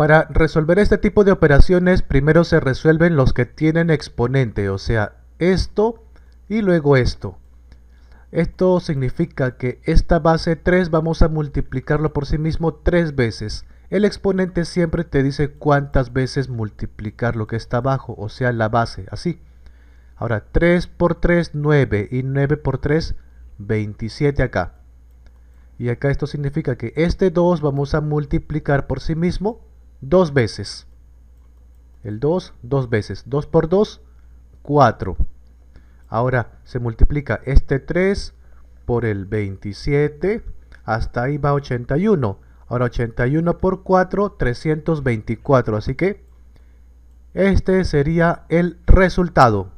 Para resolver este tipo de operaciones, primero se resuelven los que tienen exponente, o sea, esto y luego esto. Esto significa que esta base 3 vamos a multiplicarlo por sí mismo tres veces. El exponente siempre te dice cuántas veces multiplicar lo que está abajo, o sea, la base, así. Ahora, 3 por 3, 9, y 9 por 3, 27 acá. Y acá esto significa que este 2 vamos a multiplicar por sí mismo dos veces. El 2, dos veces. 2 por 2, 4. Ahora se multiplica este 3 por el 27. Hasta ahí va 81. Ahora 81 por 4, 324. Así que este sería el resultado.